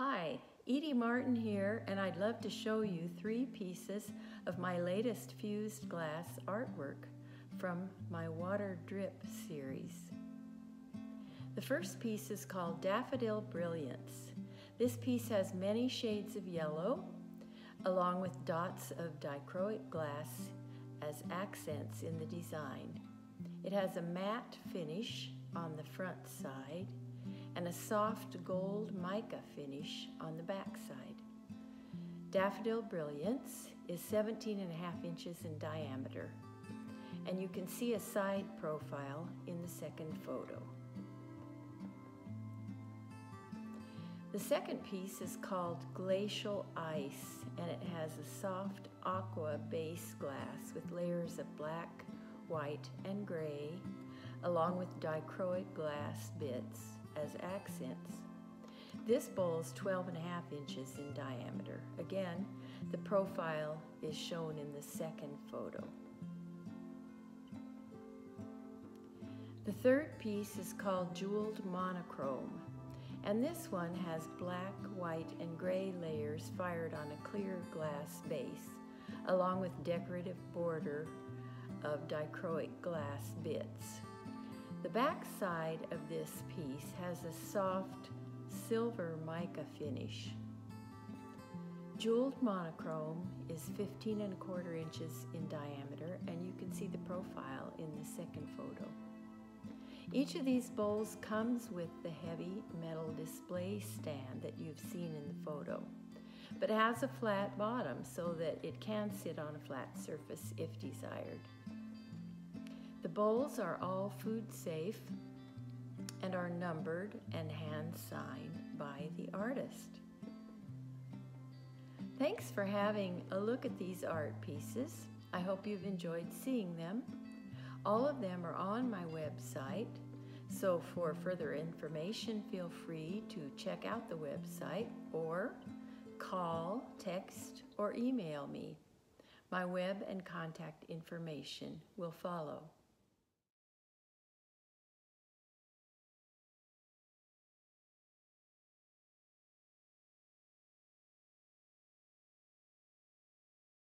Hi, Edie Martin here, and I'd love to show you three pieces of my latest fused glass artwork from my water drip series. The first piece is called Daffodil Brilliance. This piece has many shades of yellow, along with dots of dichroic glass as accents in the design. It has a matte finish on the front side and a soft gold mica finish on the backside. Daffodil Brilliance is 17 and a half inches in diameter, and you can see a side profile in the second photo. The second piece is called Glacial Ice, and it has a soft aqua base glass with layers of black, white, and gray, along with dichroic glass bits as accents. This bowl is 12 and a half inches in diameter. Again, the profile is shown in the second photo. The third piece is called Jeweled Monochrome, and this one has black, white, and gray layers fired on a clear glass base, along with decorative border of dichroic glass bits. The back side of this piece has a soft silver mica finish. Jeweled monochrome is 15 and a quarter inches in diameter and you can see the profile in the second photo. Each of these bowls comes with the heavy metal display stand that you've seen in the photo, but has a flat bottom so that it can sit on a flat surface if desired. The bowls are all food safe and are numbered and hand signed by the artist. Thanks for having a look at these art pieces. I hope you've enjoyed seeing them. All of them are on my website, so for further information, feel free to check out the website or call, text, or email me. My web and contact information will follow.